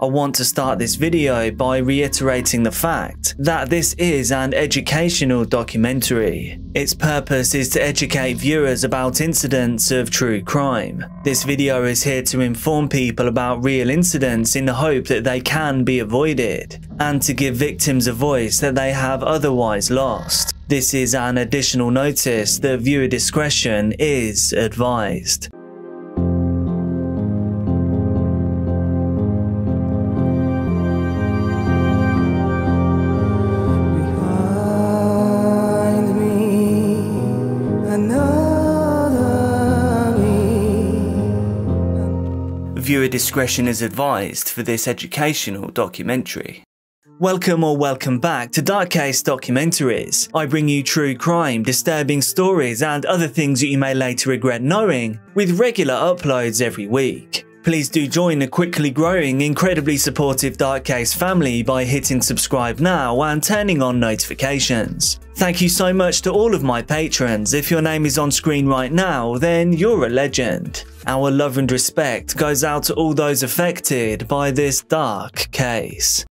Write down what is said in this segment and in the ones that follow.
I want to start this video by reiterating the fact that this is an educational documentary. Its purpose is to educate viewers about incidents of true crime. This video is here to inform people about real incidents in the hope that they can be avoided, and to give victims a voice that they have otherwise lost. This is an additional notice that viewer discretion is advised. Viewer discretion is advised for this educational documentary. Welcome or welcome back to Dark Case Documentaries. I bring you true crime, disturbing stories, and other things that you may later regret knowing, with regular uploads every week. Please do join the quickly growing, incredibly supportive Dark Case family by hitting subscribe now and turning on notifications. Thank you so much to all of my patrons. If your name is on screen right now, then you're a legend. Our love and respect goes out to all those affected by this dark case.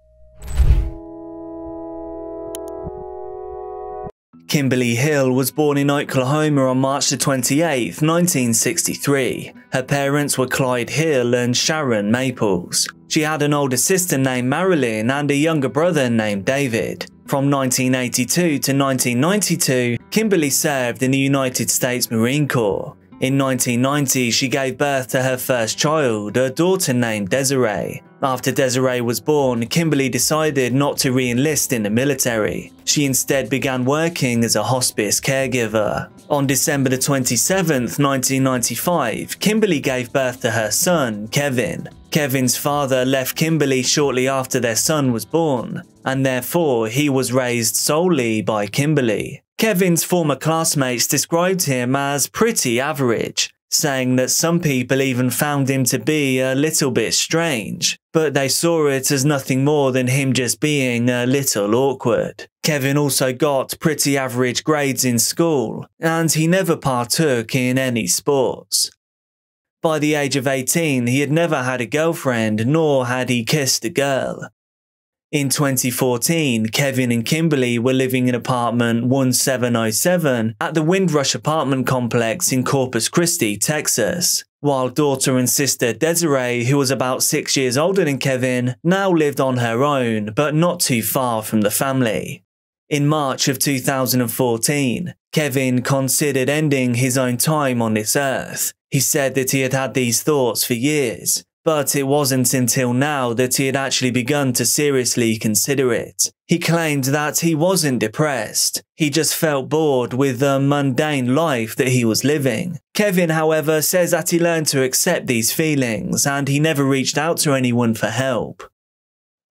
Kimberly Hill was born in Oklahoma on March 28, 1963. Her parents were Clyde Hill and Sharon Maples. She had an older sister named Marilyn and a younger brother named David. From 1982 to 1992, Kimberly served in the United States Marine Corps. In 1990, she gave birth to her first child, a daughter named Desiree. After Desiree was born, Kimberly decided not to re-enlist in the military. She instead began working as a hospice caregiver. On December 27, 1995, Kimberly gave birth to her son, Kevin. Kevin's father left Kimberly shortly after their son was born, and therefore he was raised solely by Kimberly. Kevin's former classmates described him as pretty average, saying that some people even found him to be a little bit strange, but they saw it as nothing more than him just being a little awkward. Kevin also got pretty average grades in school, and he never partook in any sports. By the age of 18, he had never had a girlfriend, nor had he kissed a girl. In 2014, Kevin and Kimberly were living in apartment 1707 at the Windrush apartment complex in Corpus Christi, Texas, while daughter and sister Desiree, who was about six years older than Kevin, now lived on her own, but not too far from the family. In March of 2014, Kevin considered ending his own time on this earth. He said that he had had these thoughts for years, but it wasn't until now that he had actually begun to seriously consider it. He claimed that he wasn't depressed, he just felt bored with the mundane life that he was living. Kevin, however, says that he learned to accept these feelings and he never reached out to anyone for help.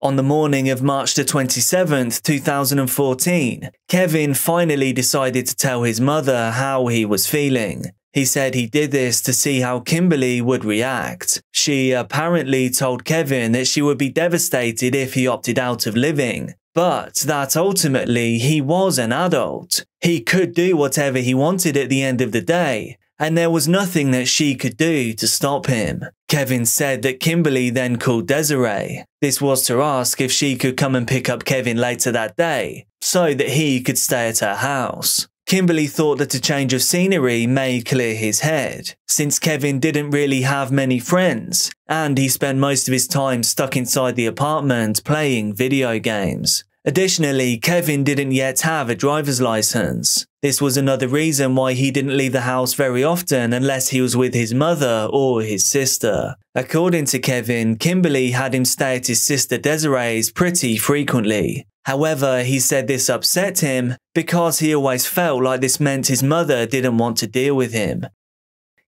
On the morning of March the 27th, 2014, Kevin finally decided to tell his mother how he was feeling. He said he did this to see how Kimberly would react. She apparently told Kevin that she would be devastated if he opted out of living, but that ultimately he was an adult. He could do whatever he wanted at the end of the day, and there was nothing that she could do to stop him. Kevin said that Kimberly then called Desiree. This was to ask if she could come and pick up Kevin later that day, so that he could stay at her house. Kimberly thought that a change of scenery may clear his head, since Kevin didn't really have many friends, and he spent most of his time stuck inside the apartment playing video games. Additionally, Kevin didn't yet have a driver's license. This was another reason why he didn't leave the house very often unless he was with his mother or his sister. According to Kevin, Kimberly had him stay at his sister Desiree's pretty frequently. However, he said this upset him because he always felt like this meant his mother didn't want to deal with him.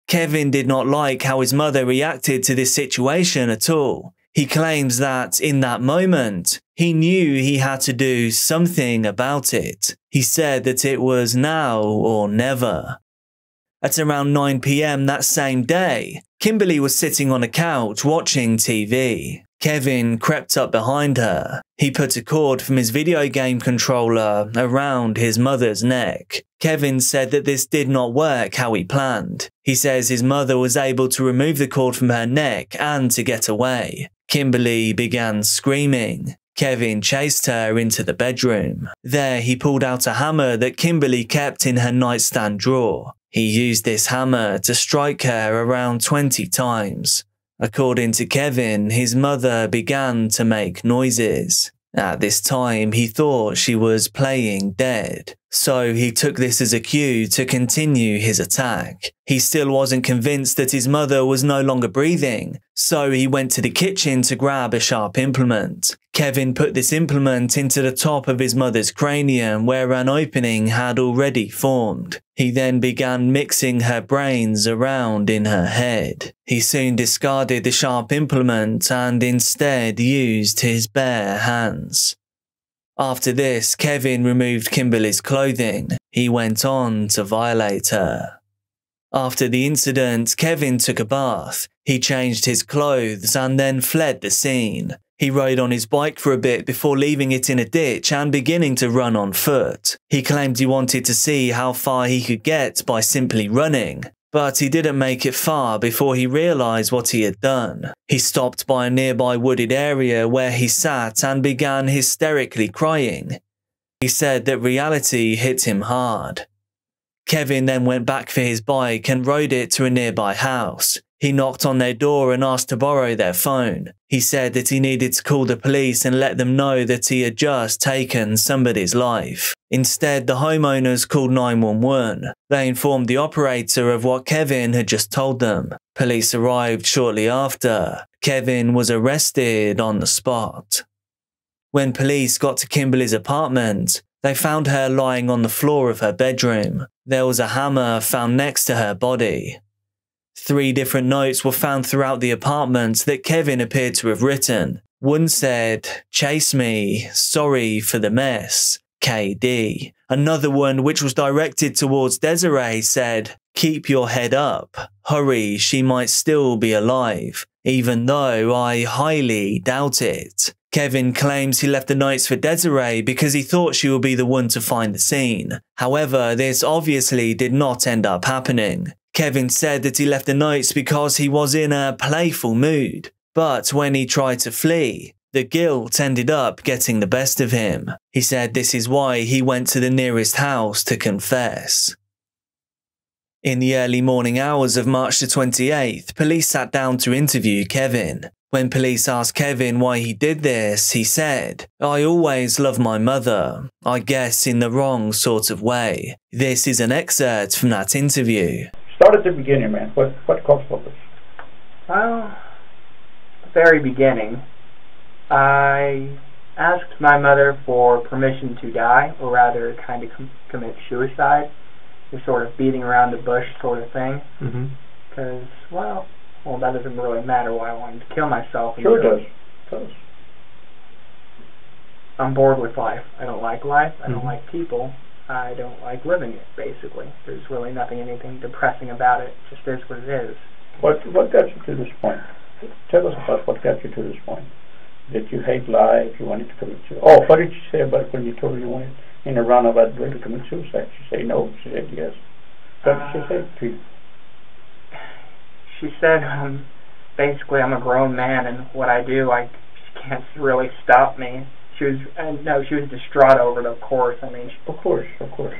Kevin did not like how his mother reacted to this situation at all. He claims that in that moment, he knew he had to do something about it. He said that it was now or never. At around 9 pm that same day, Kimberly was sitting on a couch watching TV. Kevin crept up behind her. He put a cord from his video game controller around his mother's neck. Kevin said that this did not work how he planned. He says his mother was able to remove the cord from her neck and to get away. Kimberly began screaming. Kevin chased her into the bedroom. There, he pulled out a hammer that Kimberly kept in her nightstand drawer. He used this hammer to strike her around 20 times. According to Kevin, his mother began to make noises. At this time, he thought she was playing dead, so he took this as a cue to continue his attack. He still wasn't convinced that his mother was no longer breathing, so he went to the kitchen to grab a sharp implement. Kevin put this implement into the top of his mother's cranium where an opening had already formed. He then began mixing her brains around in her head. He soon discarded the sharp implement and instead used his bare hands. After this, Kevin removed Kimberly's clothing. He went on to violate her. After the incident, Kevin took a bath. He changed his clothes and then fled the scene. He rode on his bike for a bit before leaving it in a ditch and beginning to run on foot. He claimed he wanted to see how far he could get by simply running, but he didn't make it far before he realized what he had done. He stopped by a nearby wooded area where he sat and began hysterically crying. He said that reality hit him hard. Kevin then went back for his bike and rode it to a nearby house. He knocked on their door and asked to borrow their phone. He said that he needed to call the police and let them know that he had just taken somebody's life. Instead, the homeowners called 911. They informed the operator of what Kevin had just told them. Police arrived shortly after. Kevin was arrested on the spot. When police got to Kimberly's apartment, they found her lying on the floor of her bedroom. There was a hammer found next to her body. Three different notes were found throughout the apartment that Kevin appeared to have written. One said, Chase me, sorry for the mess, KD. Another one, which was directed towards Desiree, said, Keep your head up. Hurry, she might still be alive, even though I highly doubt it. Kevin claims he left the notes for Desiree because he thought she would be the one to find the scene. However, this obviously did not end up happening. Kevin said that he left the notes because he was in a playful mood, but when he tried to flee, the guilt ended up getting the best of him. He said this is why he went to the nearest house to confess. In the early morning hours of March the 28th, police sat down to interview Kevin. When police asked Kevin why he did this, he said, I always love my mother, I guess in the wrong sort of way. This is an excerpt from that interview. Start at the beginning, man. What what caused all this? Well, the very beginning, I asked my mother for permission to die, or rather, kind of com- commit suicide, the sort of beating around the bush sort of thing. Mm-hmm. Because, well, well, that doesn't really matter why I wanted to kill myself. Sure it does. It does. I'm bored with life. I don't like life. I don't Mhm. like people. I don't like living it, basically. There's really nothing, anything depressing about it. It just is what it is. What what got you to this point? Tell us about what got you to this point. Did you hate life? You wanted to commit suicide? Oh, what did you say about when you told her you wanted in a roundabout way to commit suicide? She said no. She said yes. What did she say to you? She said, um, basically, I'm a grown man, and what I do, I can't really stop me. She was, and no, she was distraught over it, of course. I mean, she, Of course, of course.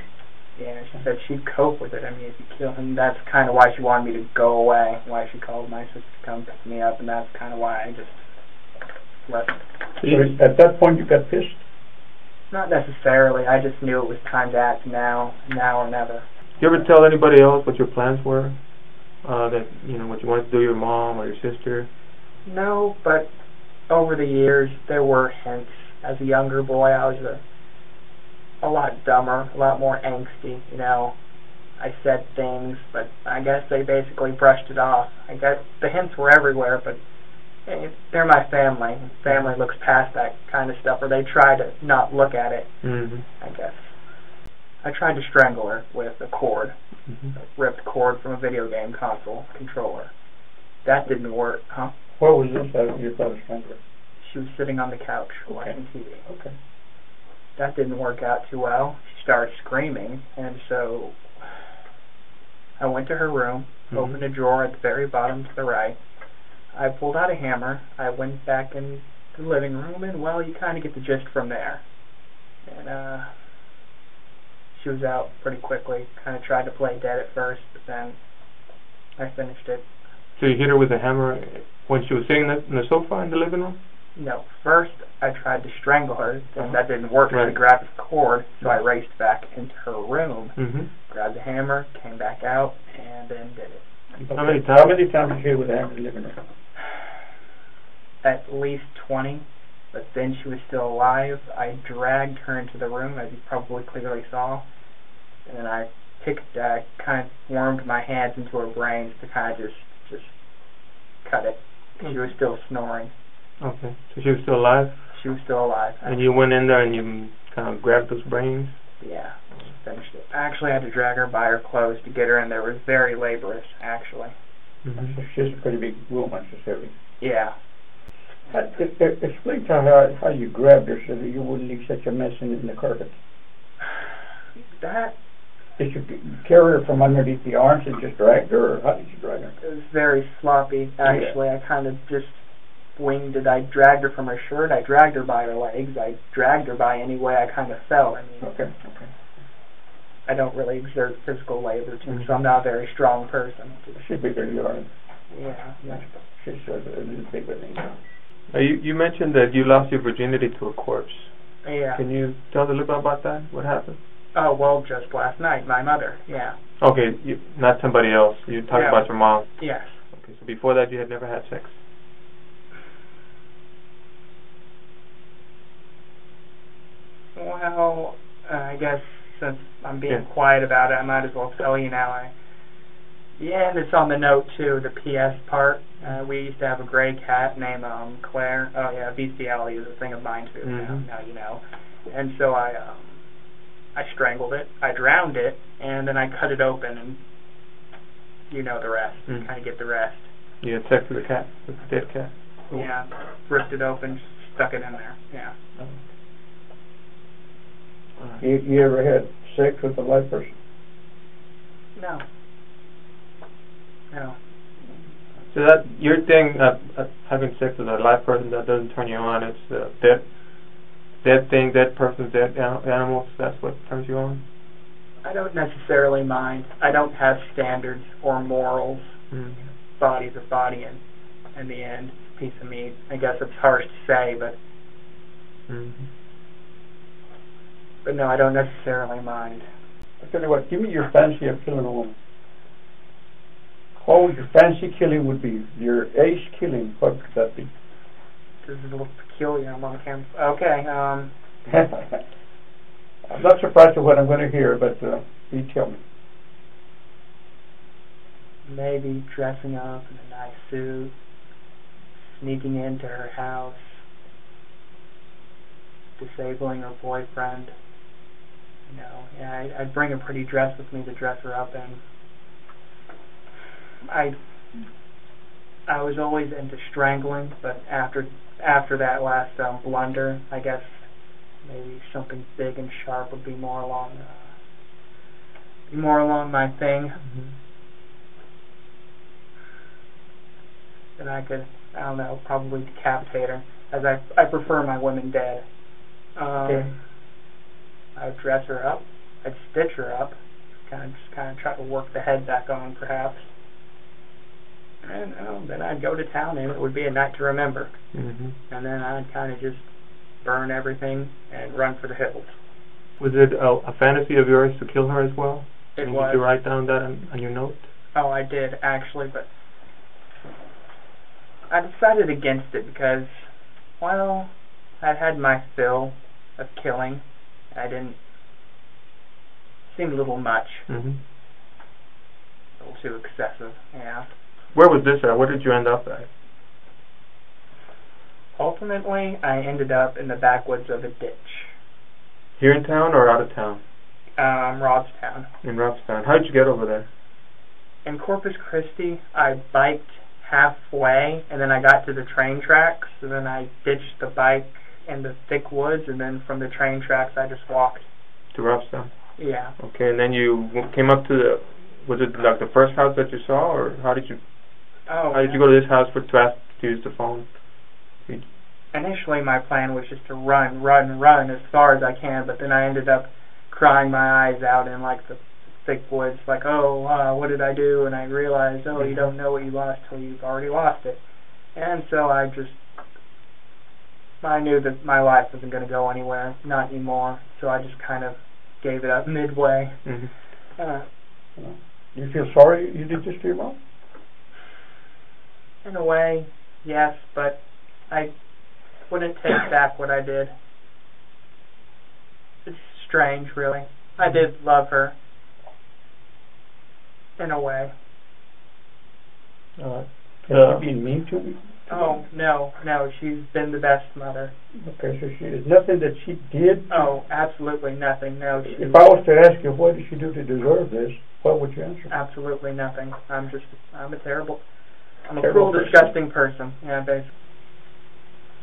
yeah, she said she'd cope with it. I mean, if you kill, and that's kind of why she wanted me to go away. Why she called my sister to come pick me up, and that's kind of why I just left. So at that point you got pissed. Not necessarily. I just knew it was time to act now, now or never. you ever tell anybody else what your plans were? Uh, that you know what you wanted to do, your mom or your sister? No, but over the years there were hints. As a younger boy, I was a a lot dumber, a lot more angsty. You know, I said things, but I guess they basically brushed it off. I guess the hints were everywhere, but eh, they're my family. Family looks past that kind of stuff, or they try to not look at it. Mm-hmm. I guess. I tried to strangle her with a cord, mm-hmm. a ripped cord from a video game console controller. That didn't work, huh? What was this? Uh, you thought was stronger. She was sitting on the couch watching TV. Okay. That didn't work out too well. She started screaming, and so I went to her room, Mhm. opened a drawer at the very bottom to the right. I pulled out a hammer. I went back in the living room, and well, you kind of get the gist from there. And uh, she was out pretty quickly. Kind of tried to play dead at first, but then I finished it. So you hit her with a hammer when she was sitting in in the sofa in the living room? No, first I tried to strangle her, and Uh-huh. that didn't work. Right. She grabbed the cord, so I raced back into her room, Mm-hmm. grabbed the hammer, came back out, and then did it. How many times? How many times did you hit her with a hammer in the living room? At least 20, but then she was still alive. I dragged her into the room, as you probably clearly saw, and then I picked, uh, kind of wormed my hands into her brains to kind of just, just cut it. She was still snoring. Okay. So she was still alive, She was still alive. and you went in there and you kind of grabbed those brains. Yeah, finished it. I actually had to drag her by her clothes to get her in there. It was very laborious, actually. Mm-hmm. She's a pretty big woman, she's heavy. Yeah. Uh, e- e- Explain to her how, how you grabbed her so that you wouldn't leave such a mess in, in the carpet. That Did you g- carry her from underneath the arms and just dragged her, or how did you drag her? It was very sloppy, actually. I kind of just winged it. I dragged her from her shirt. I dragged her by her legs. I dragged her by any way I kind of felt. I mean, Okay, okay. I don't really exert physical labor too, Mhm. so I'm not a very strong person. She's bigger than you are. Yeah. yeah. She's uh, bigger than you. Uh, you, you mentioned that you lost your virginity to a corpse. Yeah. Can you tell us a little bit about that? What happened? Oh, well, just last night, my mother. Yeah. Okay, you, not somebody else. You talked Yeah. about your mom. Yes. Okay, so before that you had never had sex. Well, uh, I guess since I'm being Yeah. quiet about it, I might as well tell you now. I yeah, and it's on the note too, the PS part. Uh, we used to have a gray cat named um, Claire. Oh yeah, bestiality is a thing of mine too. Now, Mhm. now you know. And so I um, I strangled it, I drowned it, and then I cut it open, and you know the rest. Mm. Kind of get the rest. You had sex with a cat, with a dead cat. Yeah, ripped it open, stuck it in there. Yeah. Alright. You, you ever had sex with a live person? No. No. So that your thing, uh, uh, having sex with a live person that doesn't turn you on, it's uh, dead, dead thing, dead persons, dead an- animals. That's what turns you on. I don't necessarily mind. I don't have standards or morals. Mm. Body's a body, and in the end, piece of meat. I guess it's harsh to say, but hmm but no, I don't necessarily mind. I tell you what, give me your fancy of killing a woman. What would your fancy killing would be? Your ace killing, what could that be? This is a little peculiar. I'm on camera. Okay. Um. I'm not surprised at what I'm going to hear, but uh, you tell me. maybe dressing up in a nice suit, sneaking into her house, disabling her boyfriend. Know, yeah, I, I'd bring a pretty dress with me to dress her up in. I I was always into strangling, but after after that last um, blunder, I guess maybe something big and sharp would be more along uh, more along my thing. hmm then I could, I don't know, probably decapitate her, as I I prefer my women dead. Um, Okay. I'd dress her up, I'd stitch her up, kind of just kind of try to work the head back on, perhaps. And um, then I'd go to town, and it would be a night to remember. hmm And then I'd kind of just burn everything and run for the hills. Was it a, a fantasy of yours to kill her as well? It and was. Did you write down that on, on your note? Oh, I did actually, but I decided against it because, well, I'd had my fill of killing. I didn't seemed a little much, hmm a little too excessive. Yeah. Where was this at? Where did you end up at? Ultimately, I ended up in the backwoods of a ditch, Here in town or out of town? um, Robstown. In Robstown. How did you get over there? In Corpus Christi, I biked halfway, and then I got to the train tracks, and then I ditched the bike in the thick woods, and then from the train tracks, I just walked. To Robstown. Yeah. Okay, and then you came up to the. Was it like the first house that you saw, or how did you Oh. how did you go to this house for to ask to use the phone. Initially, my plan was just to run, run, run as far as I can, but then I ended up crying my eyes out in like the thick woods, like, oh, uh, what did I do? And I realized, oh, you don't know what you lost till you've already lost it. And so I just, I knew that my life wasn't going to go anywhere, not anymore. So I just kind of gave it up midway. Mm-hmm. Uh, You feel sorry you did this to your mom? in a way, yes, but I wouldn't take back what I did. It's strange, really. I did love her. In a way. Uh, Yeah. Has she been mean to me? Oh, no, no, she's been the best mother. Okay, so she, there's nothing that she did? Oh, absolutely nothing, no. She, If I was to ask you, what did she do to deserve this, what would you answer? absolutely nothing. I'm just, I'm a terrible, I'm a Terrible cruel, person. disgusting person. Yeah, basically.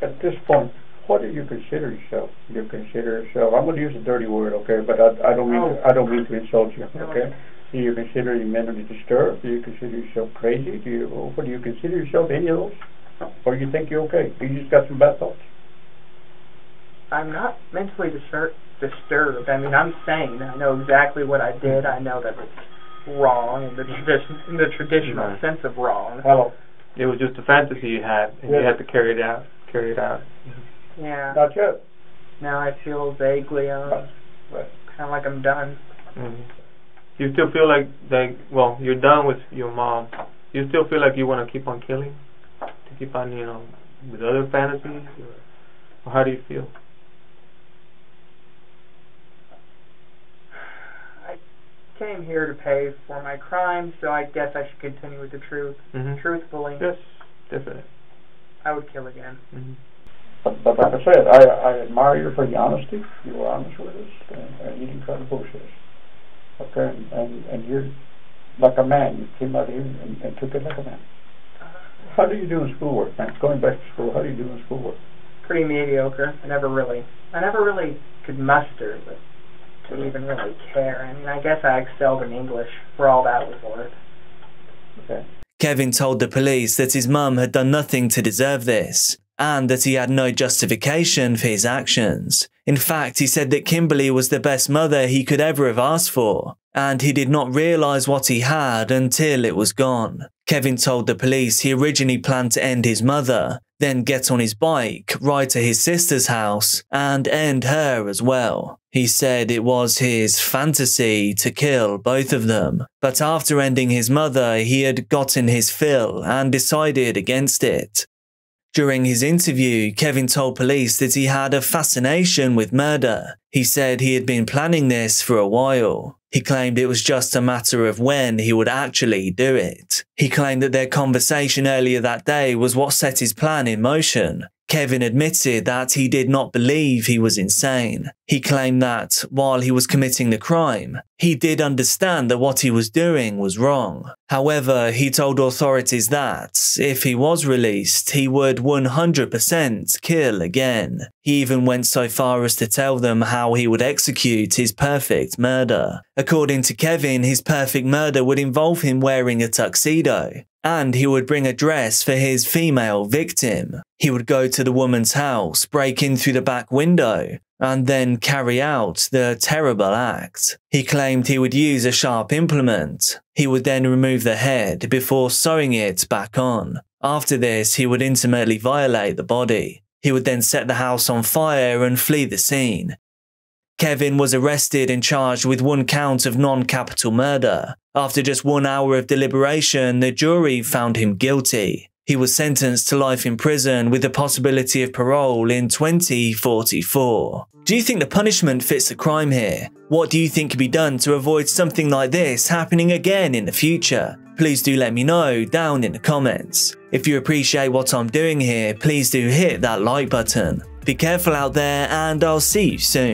At this point, what do you consider yourself? You consider yourself, I'm gonna use a dirty word, okay, but I, I don't mean to, Oh. I don't mean to insult you, No. okay? Do you consider you mentally disturbed? Do you consider yourself crazy? Do you, what do you consider yourself, any of those? Or you think you're okay? You just got some bad thoughts? I'm not mentally distur- disturbed. I mean, I'm sane. I know exactly what I did. I know that it's wrong in the tradition, in the traditional Right. sense of wrong. Hello, It was just a fantasy you had, and you had to carry it out. Carry it out. Yeah. not yet. Now I feel vaguely, uh, Right. kind of like I'm done. Mm-hmm. You still feel like like well, you're done with your mom. You still feel like you want to keep on killing, to keep on you know with other fantasies, or, or how do you feel? I came here to pay for my crime, so I guess I should continue with the truth. Mm-hmm. Truthfully, Yes, definitely. I would kill again. Mm-hmm. But, but like I said, I, I admire you for your honesty. You were honest with us, and, and you didn't try to bullshit us. Okay, and, and, and you're like a man. You came out here and, and took it like a man. How do you do in schoolwork, man? Going back to school, how do you do in schoolwork? Pretty mediocre. I never really, I never really could muster, but to even really care. I mean, I guess I excelled in English for all that was worth. Okay. Kevin told the police that his mum had done nothing to deserve this, and that he had no justification for his actions. In fact, he said that Kimberly was the best mother he could ever have asked for, and he did not realise what he had until it was gone. Kevin told the police he originally planned to end his mother, then get on his bike, ride to his sister's house, and end her as well. He said it was his fantasy to kill both of them, but after ending his mother, he had gotten his fill and decided against it. During his interview, Kevin told police that he had a fascination with murder. He said he had been planning this for a while. He claimed it was just a matter of when he would actually do it. He claimed that their conversation earlier that day was what set his plan in motion. Kevin admitted that he did not believe he was insane. He claimed that, while he was committing the crime, he did understand that what he was doing was wrong. However, he told authorities that, if he was released, he would 100% kill again. He even went so far as to tell them how he would execute his perfect murder. According to Kevin, his perfect murder would involve him wearing a tuxedo, and he would bring a dress for his female victim. He would go to the woman's house, break in through the back window, and then carry out the terrible act. He claimed he would use a sharp implement. He would then remove the head before sewing it back on. After this, he would intimately violate the body. He would then set the house on fire and flee the scene. Kevin was arrested and charged with one count of non capital murder. After just one hour of deliberation, the jury found him guilty. He was sentenced to life in prison with the possibility of parole in 2044. Do you think the punishment fits the crime here? What do you think could be done to avoid something like this happening again in the future? Please do let me know down in the comments. If you appreciate what I'm doing here, please do hit that like button. Be careful out there and I'll see you soon.